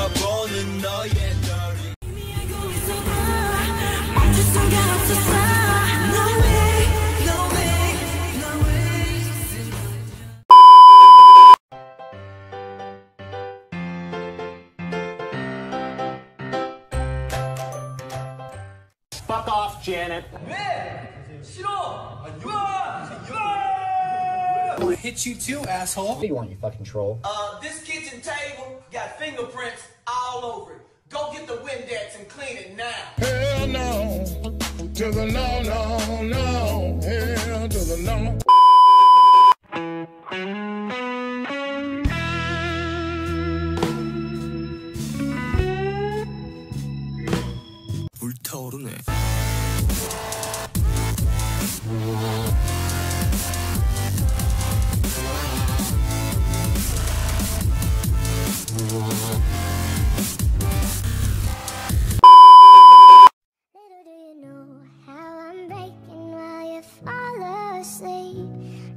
바라보는 너의 별이 멈출 수가 없었어 No way, no way, no way Fuck off, Janet. hit you too, asshole. What do you want, you fucking troll? Uh, this kitchen table got fingerprints all over it. Go get the Windex and clean it now. Hell no. To the no, no, no. Hell to the no. 불타오르네. Asleep.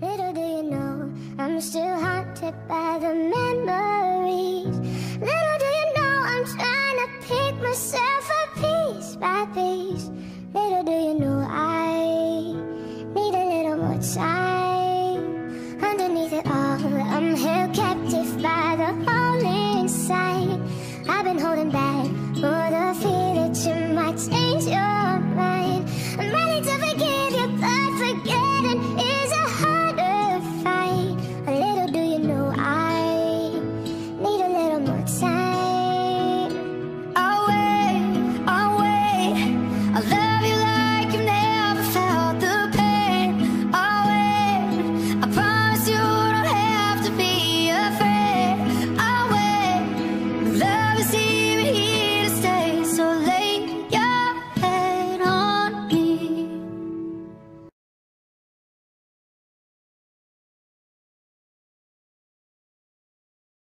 Little do you know I'm still haunted by the memories. Little do you know I'm trying to pick myself up piece by piece. Little do you know I need a little more time.